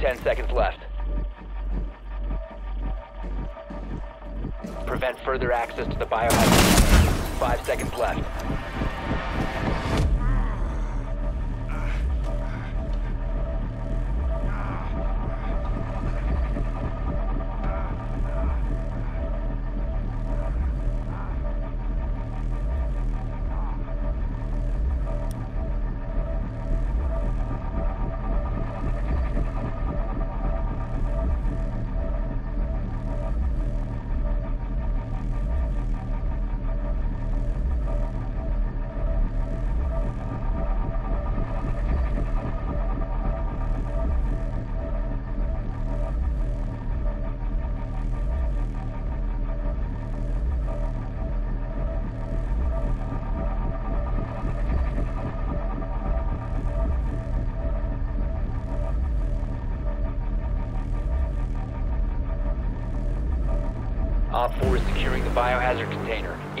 Ten seconds left. Prevent further access to the biohazard. Five seconds left. Op 4 is securing the biohazard container.